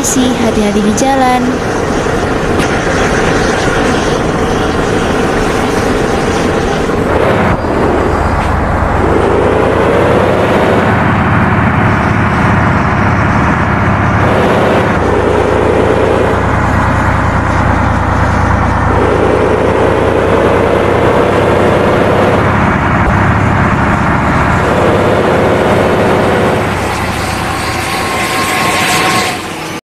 kasih, hati-hati di jalan.